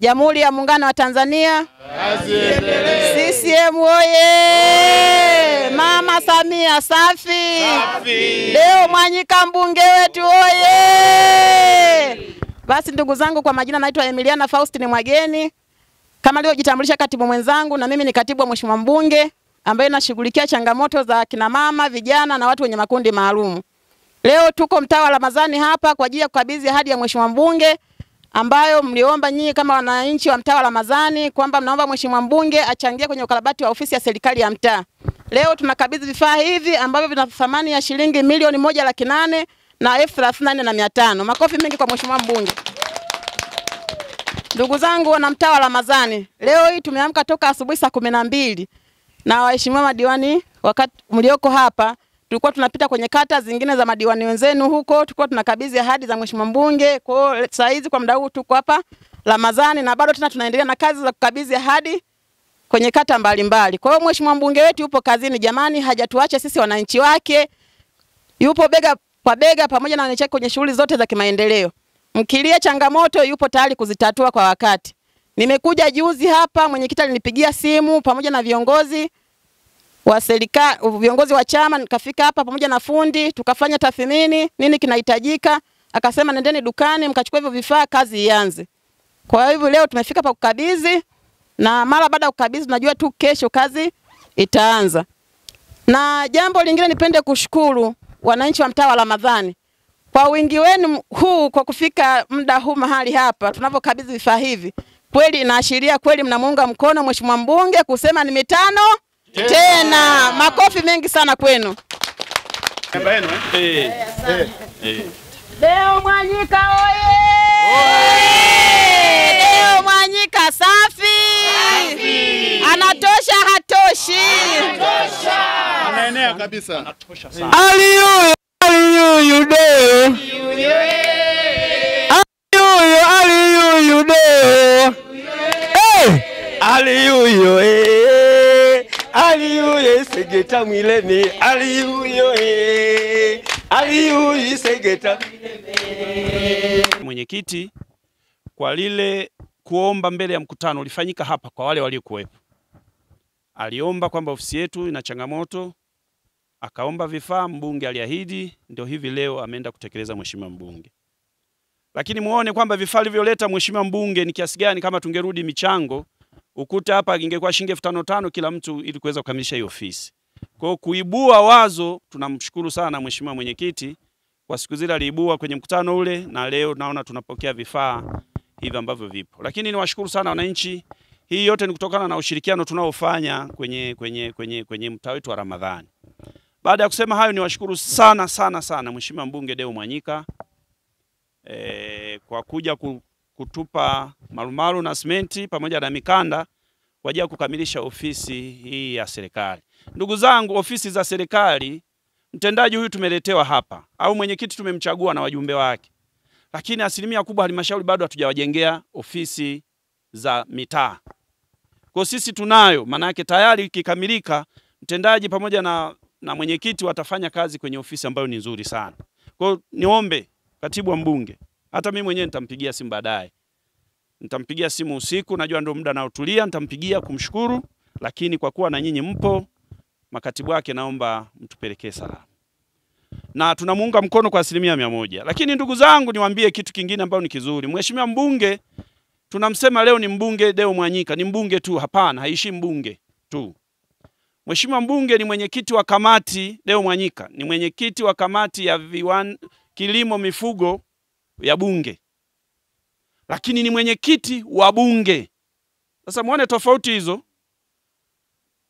Jamhuri ya Muungano wa Tanzania. CCM oye! Mama Samia safi! Leo Mwanyika mbunge wetu oye! Basi ndugu zangu, kwa majina naitwa Emiliana Faustini Mwageni, kama alivyojitambulisha katibu mwenzangu, na mimi ni katibu wa mheshimiwa mbunge ambaye nashughulikia changamoto za kina mama, vijana na watu wenye makundi maalum. Leo tuko mtaa wa Ramadhani hapa kwa ajili ya kukabidhi ahadi ya mheshimiwa mbunge ambayo mliomba nyinyi kama wananchi wa mtaa wa Ramadhani kwamba mnaomba mheshimiwa mbunge achangie kwenye ukarabati wa ofisi ya serikali ya mtaa. Leo tunakabidhi vifaa hivi ambavyo vina thamani ya shilingi milioni moja laki nane na elfu thelathini na mia tano. Makofi mengi kwa mheshimiwa mbunge. Ndugu zangu wana mtaa wa Ramadhani, leo hii tumeamka toka asubuhi saa kumi na mbili na waheshimiwa madiwani, wakati mlioko hapa tulikuwa tunapita kwenye kata zingine za madiwani wenzenu huko, tulikuwa tunakabidhi ahadi za mheshimiwa mbunge. Kwa hiyo saa hizi kwa muda huu tuko hapa Ramadhani na bado tena tunaendelea na kazi za kukabidhi ahadi kwenye kata mbalimbali. Kwa hiyo mheshimiwa mbunge wetu yupo kazini jamani, hajatuacha sisi wananchi wake, yupo bega kwa bega pamoja na wananchi kwenye shughuli zote za kimaendeleo. Mkilia changamoto, yupo tayari kuzitatua kwa wakati. Nimekuja juzi hapa, mwenyekiti alinipigia simu pamoja na viongozi wa serikali, viongozi wa chama, nikafika hapa pamoja na fundi, tukafanya tathmini nini kinahitajika. Akasema nendeni dukani mkachukua hivyo vifaa, kazi ianze. Kwa hivyo leo tumefika pa kukabidhi, na mara baada ya kukabidhi tunajua tu kesho kazi itaanza. Na jambo lingine, nipende kushukuru wananchi wa mtaa wa Ramadhani kwa wingi wenu huu, kwa kufika muda huu mahali hapa tunapokabidhi vifaa hivi, kweli inaashiria kweli mnamuunga mkono mheshimiwa mbunge kusema ni mitano tena, tena. Makofi mengi sana kwenu. Deo Mwanyika oye! Deo Mwanyika safi! Anatosha hatoshi? Anaenea kabisa. Aliyuyu, aliyuyu deo. Aliyuyu, aliyuyu deo. Aliyuyu, eh. Segeta mwileni. Aliyuyu, ali Aliyuyu segeta Mwenyekiti, kwa lile kuomba mbele ya mkutano ulifanyika hapa kwa wale waliokuwepo. Aliomba kwamba ofisi yetu ina changamoto, akaomba vifaa, mbunge aliahidi, ndio hivi leo ameenda kutekeleza mheshimiwa mbunge. Lakini muone kwamba vifaa alivyoleta mheshimiwa mbunge ni kiasi gani. Kama tungerudi michango, ukuta hapa ingekuwa shilingi elfu tano tano kila mtu ili kuweza kukamilisha hiyo ofisi. Kwa kuibua wazo, tunamshukuru sana mheshimiwa mwenyekiti kwa siku zile aliibua kwenye mkutano ule, na leo naona tunapokea vifaa hivi ambavyo vipo. Lakini niwashukuru sana wananchi, hii yote ni kutokana na ushirikiano tunaofanya kwenye, kwenye, kwenye, kwenye mtaa wetu wa Ramadhani. Baada ya kusema hayo, niwashukuru sana sana sana Mheshimiwa mbunge Deo Mwanyika e, kwa kuja kutupa marumaru na simenti pamoja na mikanda kwa ajili ya kukamilisha ofisi hii ya serikali. Ndugu zangu, ofisi za serikali mtendaji huyu tumeletewa hapa au mwenyekiti tumemchagua na wajumbe wake, lakini asilimia kubwa halmashauri bado hatujawajengea ofisi za mitaa. Kwa sisi tunayo, maana yake tayari ikikamilika, mtendaji pamoja na, na mwenyekiti watafanya kazi kwenye ofisi ambayo ni nzuri sana. Kwa niombe katibu wa mbunge, hata mimi mwenyewe nitampigia simu baadaye, nitampigia simu usiku, najua ndio muda naotulia, nitampigia kumshukuru, lakini kwa kuwa na nyinyi mpo makatibu wake naomba mtupelekee salamu na tunamuunga mkono kwa asilimia mia moja. Lakini ndugu zangu, niwaambie kitu kingine ambayo ni kizuri. Mheshimiwa mbunge tunamsema leo ni mbunge Deo Mwanyika, ni mbunge tu? Hapana, haishi mbunge tu. Mheshimiwa mbunge ni mwenyekiti wa kamati, Deo Mwanyika ni mwenyekiti wa kamati ya viwan, kilimo, mifugo ya bunge, lakini ni mwenyekiti wa bunge. Sasa muone tofauti hizo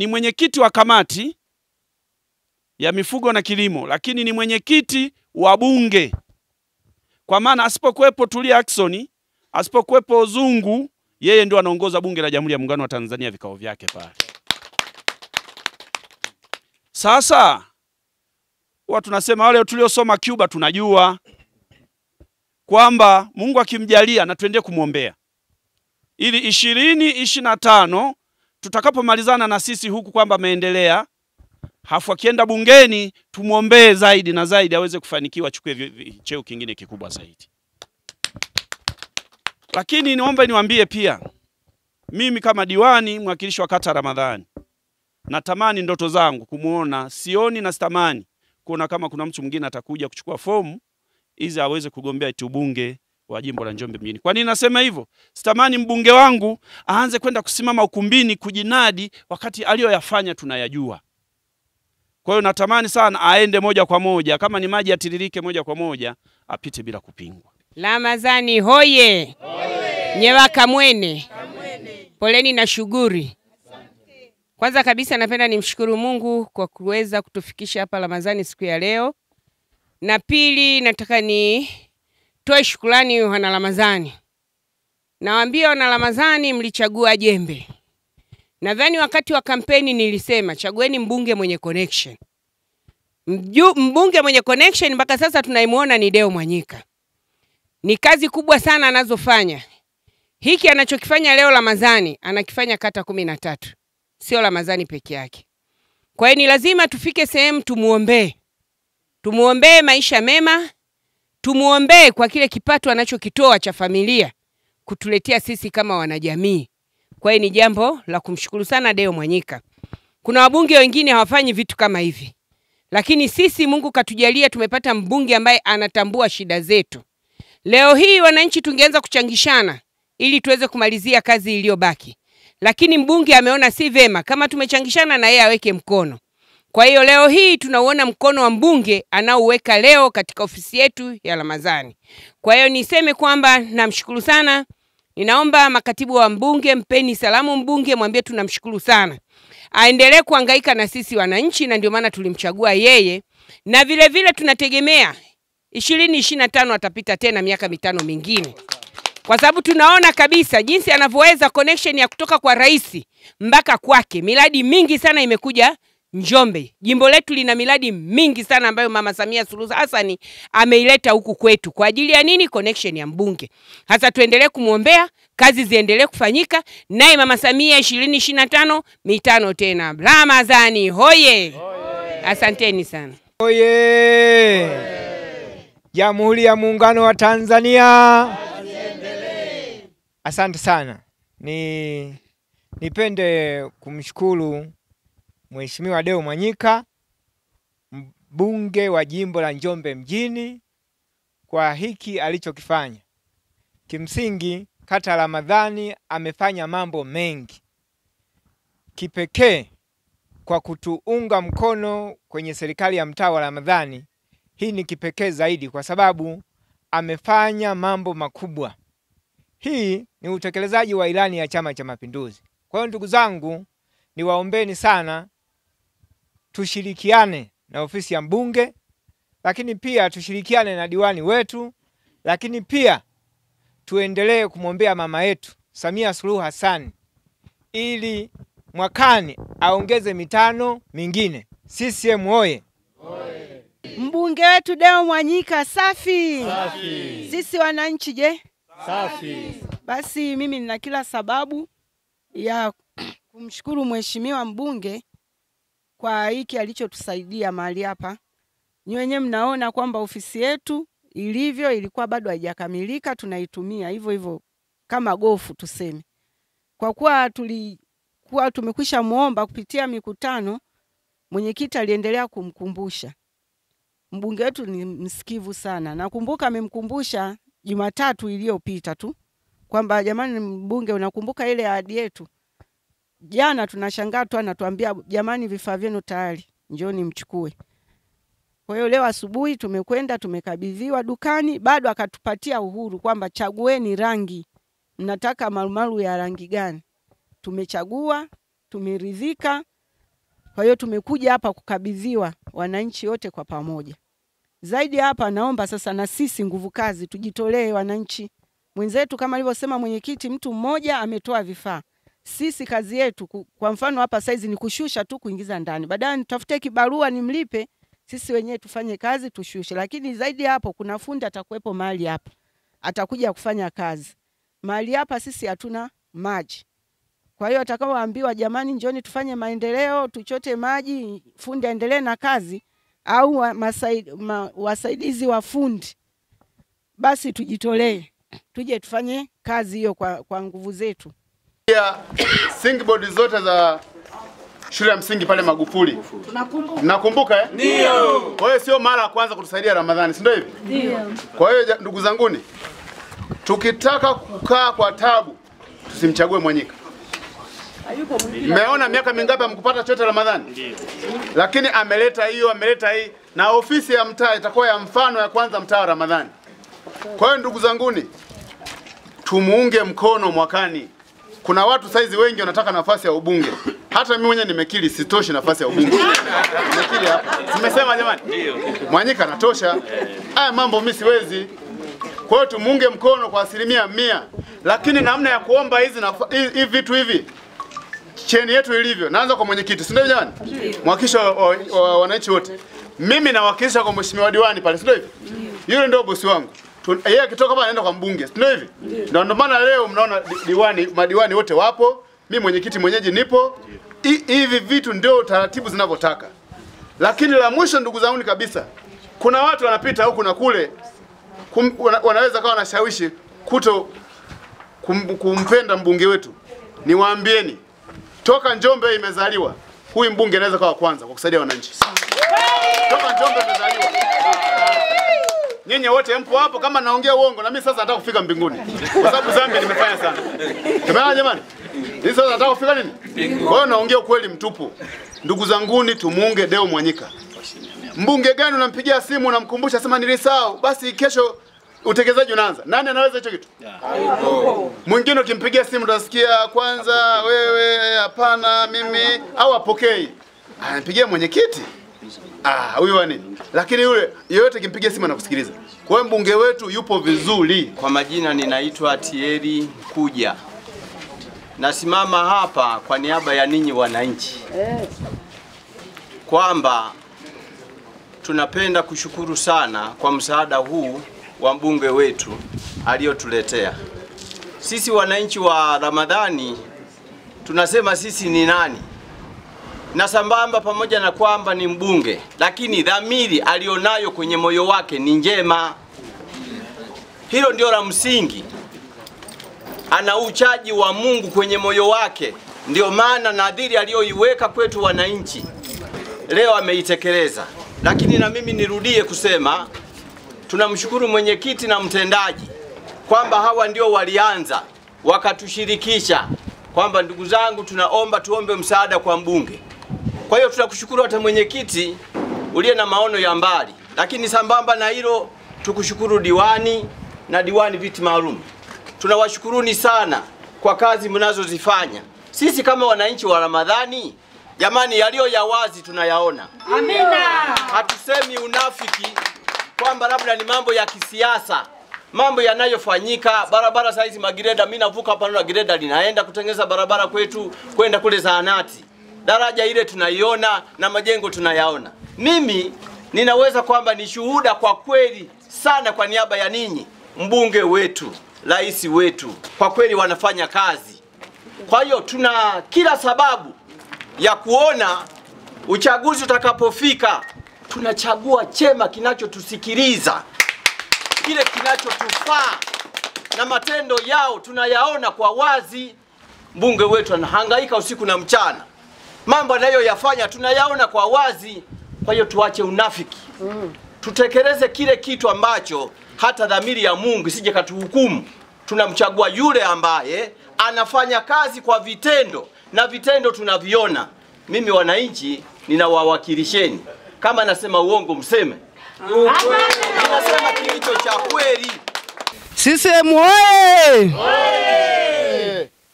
ni mwenyekiti wa kamati ya mifugo na kilimo, lakini ni mwenyekiti wa bunge. Kwa maana asipokuwepo Tulia Ackson, asipokuwepo Zungu, yeye ndio anaongoza bunge la Jamhuri ya Muungano wa Tanzania vikao vyake pale. Sasa huwa tunasema wale tuliosoma Cuba tunajua kwamba Mungu akimjalia na tuendelee kumwombea ili ishirini ishirini na tano tutakapomalizana na sisi huku kwamba ameendelea, hafu akienda bungeni tumwombee zaidi na zaidi aweze kufanikiwa, achukue cheo kingine kikubwa zaidi. Lakini niombe niwaambie pia, mimi kama diwani mwakilishi wa kata Ramadhani, natamani ndoto zangu kumuona, sioni na sitamani kuona kama kuna mtu mwingine atakuja kuchukua fomu ili aweze kugombea eti ubunge wa jimbo la Njombe mjini. Kwa nini nasema hivyo? Sitamani mbunge wangu aanze kwenda kusimama ukumbini kujinadi wakati aliyoyafanya tunayajua. Kwa hiyo natamani sana aende moja kwa moja, kama ni maji atiririke moja kwa moja, apite bila kupingwa. Ramadhani hoye! hoye. Nyewa kamwene, kamwene. poleni na shughuli. Kwanza kabisa napenda nimshukuru Mungu kwa kuweza kutufikisha hapa Ramadhani siku ya leo, na pili nataka nitoe shukrani wana Ramadhani. Nawaambia wana Ramadhani, mlichagua jembe. Nadhani wakati wa kampeni nilisema chagueni mbunge mwenye connection. Mju, mbunge mwenye connection mpaka sasa tunaimuona ni Deo Mwanyika. Ni kazi kubwa sana anazofanya. Hiki anachokifanya leo Ramadhani anakifanya kata kumi na tatu, sio Ramadhani peke yake. Kwa hiyo ni lazima tufike sehemu tumuombee, tumuombee maisha mema, tumuombee kwa kile kipato anachokitoa cha familia kutuletea sisi kama wanajamii. Kwa hiyo ni jambo la kumshukuru sana Deo Mwanyika. Kuna wabunge wengine hawafanyi vitu kama hivi, lakini sisi Mungu katujalia, tumepata mbunge ambaye anatambua shida zetu. Leo hii wananchi tungeanza kuchangishana ili tuweze kumalizia kazi iliyobaki, lakini mbunge ameona si vema kama tumechangishana na yeye aweke mkono. Kwa hiyo leo hii tunauona mkono wa mbunge anaouweka leo katika ofisi yetu ya Ramadhani. Kwa hiyo niseme kwamba namshukuru sana. Ninaomba makatibu wa mbunge, mpeni salamu mbunge, mwambie tunamshukuru sana, aendelee kuhangaika na sisi wananchi, na ndio maana tulimchagua yeye, na vile vile tunategemea ishirini ishirini na tano atapita tena miaka mitano mingine, kwa sababu tunaona kabisa jinsi anavyoweza connection ya kutoka kwa rais mpaka kwake. Miradi mingi sana imekuja Njombe. Jimbo letu lina miradi mingi sana ambayo Mama Samia Suluhu Hassan ameileta huku kwetu. Kwa ajili ya nini? Connection ya mbunge. Hasa tuendelee kumwombea, kazi ziendelee kufanyika, naye Mama Samia ishirini ishirini na tano mitano tena. Ramadhani hoye! Asanteni sana. Hoye! Jamhuri ya Muungano wa Tanzania. Asante sana. Ni nipende kumshukuru Mheshimiwa Deo Mwanyika mbunge wa jimbo la Njombe mjini kwa hiki alichokifanya. Kimsingi kata Ramadhani amefanya mambo mengi. Kipekee kwa kutuunga mkono kwenye serikali ya mtaa wa Ramadhani, hii ni kipekee zaidi kwa sababu amefanya mambo makubwa. Hii ni utekelezaji wa ilani ya Chama cha Mapinduzi. Kwa hiyo ndugu zangu, niwaombeni sana tushirikiane na ofisi ya mbunge, lakini pia tushirikiane na diwani wetu, lakini pia tuendelee kumwombea mama yetu Samia Suluhu Hassan ili mwakani aongeze mitano mingine. CCM oye! Mbunge wetu Deo Mwanyika safi. Safi. Sisi wananchi je? Safi. Basi mimi nina kila sababu ya kumshukuru mheshimiwa mbunge kwa hiki alichotusaidia mahali hapa. Nyi wenyewe mnaona kwamba ofisi yetu ilivyo ilikuwa bado haijakamilika, tunaitumia hivyo hivyo kama gofu tuseme. Kwa kuwa tulikuwa tumekwisha muomba kupitia mikutano, mwenyekiti aliendelea kumkumbusha. Mbunge wetu ni msikivu sana. Nakumbuka amemkumbusha Jumatatu iliyopita tu kwamba jamani, mbunge, unakumbuka ile ahadi yetu? Jana tunashangaa tu anatuambia jamani, vifaa vyenu tayari, njoni mchukue. Kwa hiyo leo asubuhi tumekwenda tumekabidhiwa dukani, bado akatupatia uhuru kwamba chagueni rangi, mnataka marumaru ya rangi gani? Tumechagua, tumeridhika. Kwa hiyo tumekuja hapa kukabidhiwa wananchi wote kwa pamoja. Zaidi ya hapa, naomba sasa na sisi nguvu kazi tujitolee, wananchi mwenzetu, kama alivyosema mwenyekiti, mtu mmoja ametoa vifaa. Sisi kazi yetu kwa mfano hapa saizi ni kushusha tu kuingiza ndani, baadaye nitafute kibarua nimlipe, sisi wenyewe tufanye kazi tushushe. Lakini zaidi hapo, kuna fundi atakuwepo mahali hapa, atakuja kufanya kazi mahali hapa. Sisi hatuna maji, kwa hiyo atakaoambiwa jamani, njoni tufanye maendeleo, tuchote maji, fundi aendelee na kazi au ma- wasaidizi wa fundi, basi tujitolee tuje tufanye kazi hiyo kwa, kwa nguvu zetu. Singboard zote za shule ya msingi pale Magufuli. Nakumbuka eh? Ndio. Kwa hiyo sio mara ya kwanza kutusaidia Ramadhani, si ndio hivi? Ndio. Kwa hiyo ndugu zanguni, tukitaka kukaa kwa tabu tusimchague Mwanyika. Mmeona miaka mingapi amkupata chote Ramadhani? Ndio. Lakini ameleta hiyo, ameleta hii na ofisi ya mtaa itakuwa ya mfano ya kwanza mtaa wa Ramadhani. Kwa hiyo ndugu zanguni, tumuunge mkono mwakani. Kuna watu saizi wengi wanataka nafasi ya ubunge. Hata mimi mwenyewe nimekiri sitoshi nafasi ya ubunge. Nimekiri hapa. Nimesema jamani? Ndio. Mwanyika anatosha. Haya mambo mimi siwezi. Kwa hiyo tumuunge mkono kwa asilimia mia, lakini namna ya kuomba hizi hivi hivi vitu hivi cheni yetu ilivyo, naanza kwa mwenyekiti, si ndio jamani? Wa, wa, wananchi wote. Mimi nawakilisha kwa mheshimiwa diwani pale, si ndio hivi? Yule ndio bosi wangu. Tu- Yeye akitoka hapa anaenda kwa mbunge, si ndio hivi? Ndio ndio maana leo mnaona diwani, madiwani wote wapo, mimi mwenyekiti mwenyeji nipo. Hivi vitu ndio taratibu zinavyotaka. Lakini la mwisho, ndugu zangu, kabisa, kuna watu wanapita huku na kule kum, wana, wanaweza kawa wanashawishi kuto kum, kumpenda mbunge wetu. Niwaambieni, toka Njombe imezaliwa huyu mbunge anaweza kawa kwanza kwa kusaidia wananchi. Toka Njombe imezaliwa. Nyinyi wote mpo hapo, kama naongea uongo na mimi sasa nataka kufika mbinguni, kwa sababu dhambi nimefanya sana. Tumeona jamani, mimi sasa nataka kufika nini? Kwa hiyo naongea ukweli mtupu. Ndugu zanguni, tumuunge Deo Mwanyika. Mbunge gani unampigia simu unamkumbusha, sema nilisahau, basi kesho utekelezaji unaanza. Nani anaweza hicho kitu? Mwingine ukimpigia simu utasikia kwanza, wewe hapana, mimi au apokei. anampigia mwenyekiti. Ah, huyu wa nini? Lakini yule yeyote kimpigia simu anakusikiliza. Kwa hiyo mbunge wetu yupo vizuri. Kwa majina ninaitwa Tieri Kuja. Nasimama hapa kwa niaba ya ninyi wananchi kwamba tunapenda kushukuru sana kwa msaada huu wa mbunge wetu aliyotuletea. Sisi wananchi wa Ramadhani tunasema sisi ni nani? Na sambamba pamoja na kwamba ni mbunge, lakini dhamiri alionayo kwenye moyo wake ni njema. Hilo ndio la msingi. Ana uchaji wa Mungu kwenye moyo wake, ndio maana nadhiri aliyoiweka kwetu wananchi leo ameitekeleza. Lakini na mimi nirudie kusema tunamshukuru mwenyekiti na mtendaji kwamba hawa ndio walianza wakatushirikisha kwamba ndugu zangu, tunaomba tuombe msaada kwa mbunge. Kwa hiyo tunakushukuru hata mwenyekiti uliye na maono ya mbali, lakini sambamba na hilo tukushukuru diwani na diwani viti maalum. Tunawashukuruni sana kwa kazi mnazozifanya. Sisi kama wananchi wa Ramadhani, jamani, yaliyo ya wazi tunayaona. Amina. Hatusemi unafiki kwamba labda ni mambo ya kisiasa, mambo yanayofanyika barabara. Saizi magireda mimi navuka hapa na Gereda linaenda kutengeneza barabara kwetu kwenda kule zahanati, daraja ile tunaiona na majengo tunayaona. Mimi ninaweza kwamba ni shuhuda kwa kweli sana kwa niaba ya ninyi, mbunge wetu, rais wetu, kwa kweli wanafanya kazi. Kwa hiyo tuna kila sababu ya kuona uchaguzi utakapofika tunachagua chema kinachotusikiliza, kile kinachotufaa, na matendo yao tunayaona kwa wazi. Mbunge wetu anahangaika usiku na mchana, mambo anayoyafanya tunayaona kwa wazi. Kwa hiyo tuache unafiki, mm. tutekeleze kile kitu ambacho hata dhamiri ya Mungu isije katuhukumu. Tunamchagua yule ambaye anafanya kazi kwa vitendo na vitendo tunaviona. Mimi wananchi ninawawakilisheni, kama nasema uongo mseme, ninasema kilicho cha kweli. CCM oye!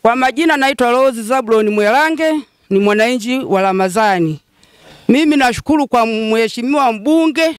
Kwa majina naitwa Rose Zablon Mwelange, ni mwananchi wa Ramadhani. Mimi nashukuru kwa mheshimiwa mbunge